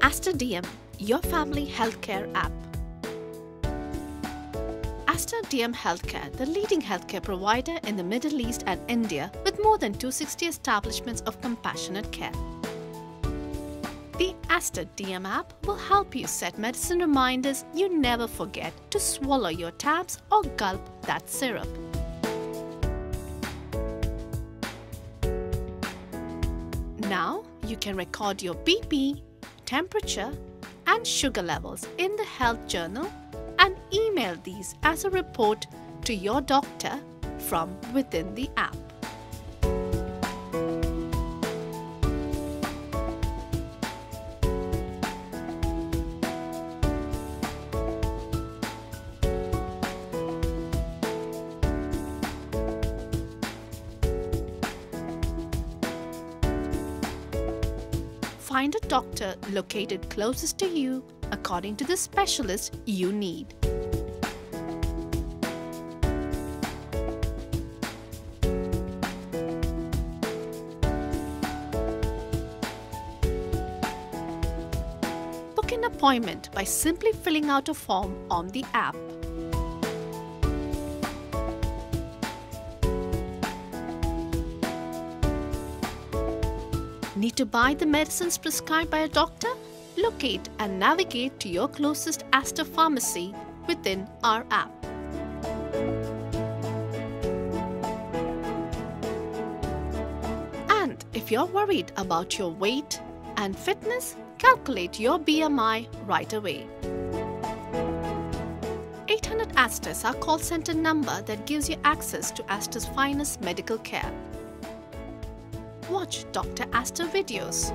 Aster DM, your family healthcare app. Aster DM Healthcare, the leading healthcare provider in the Middle East and India with more than 260 establishments of compassionate care. The Aster DM app will help you set medicine reminders you never forget to swallow your tabs or gulp that syrup. Now you can record your BP, temperature, and sugar levels in the health journal and email these as a report to your doctor from within the app. Find a doctor located closest to you according to the specialist you need. Book an appointment by simply filling out a form on the app. Need to buy the medicines prescribed by a doctor? Locate and navigate to your closest Aster pharmacy within our app. And if you're worried about your weight and fitness, calculate your BMI right away. 800 Aster is our call center number that gives you access to Aster's finest medical care. Watch Dr. Aster videos.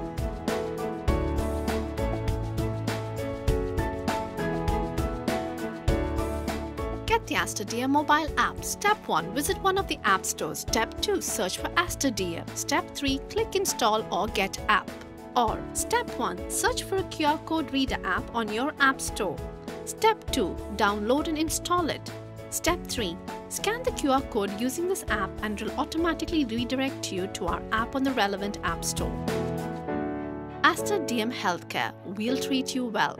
Get the Aster DM mobile app. Step 1. Visit one of the app stores. Step 2. Search for Aster DM. Step 3. Click install or get app. Or Step 1. Search for a QR code reader app on your app store. Step 2. Download and install it. Step 3. Scan the QR code using this app and it will automatically redirect you to our app on the relevant app store. Aster DM Healthcare, we'll treat you well.